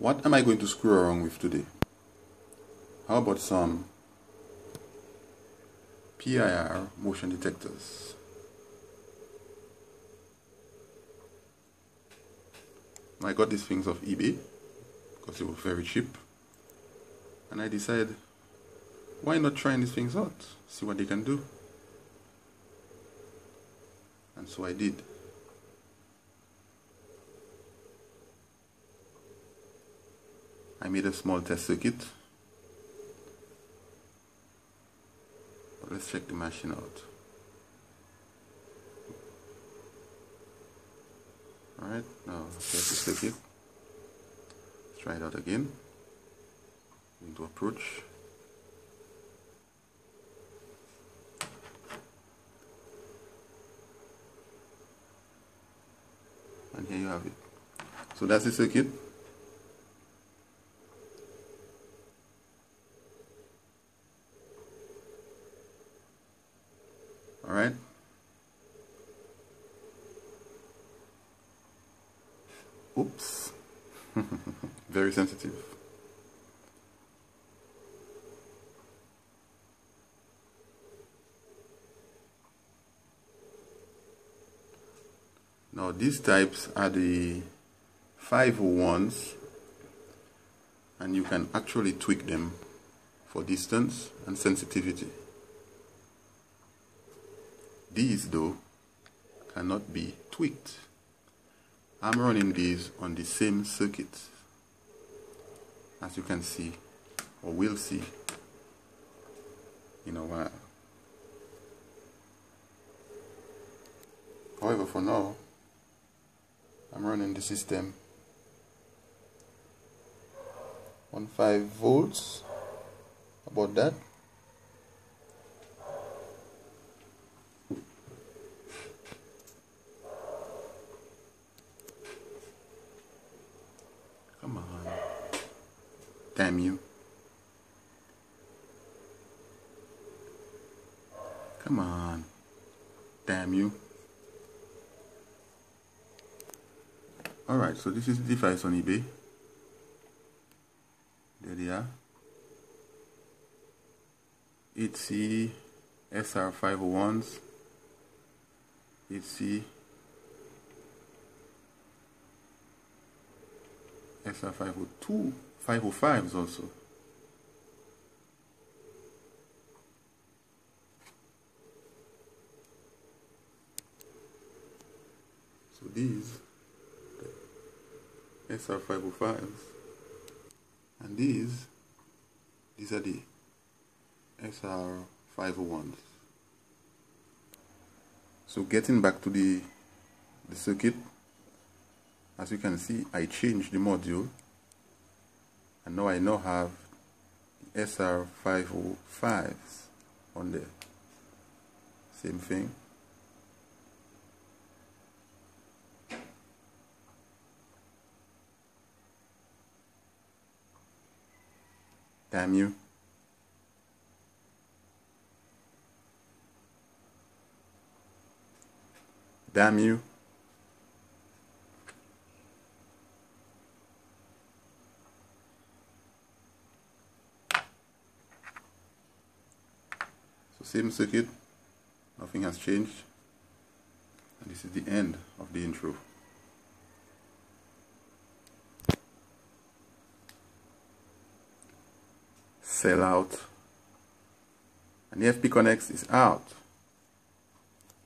What am I going to screw around with today? How about some PIR motion detectors? I got these things off eBay because they were very cheap and I decided why not trying these things out see what they can do and so I did I made a small test circuit. Let's check the machine out. Alright now here's the circuit. Let's try it out again. Going to approach. And here you have it. So that's the circuit all right? Oops. Very sensitive. Now these types are the 501s and you can actually tweak them for distance and sensitivity these though cannot be tweaked. I'm running these on the same circuit as you can see or will see in a while. However for now I'm running the system on 5 volts about that Come on. Damn you. Come on. Damn you. Alright, so this is the device on eBay. There they are. HC SR501s. HC SR502, 505s also. So these, the SR505s, and these, these are the SR501s. So getting back to the, the circuit, as you can see I changed the module. And now I now have the SR505s on there. Same thing. Damn you. Damn you So same circuit, nothing has changed. And this is the end of the intro. Sell out. And the FP Connex is out.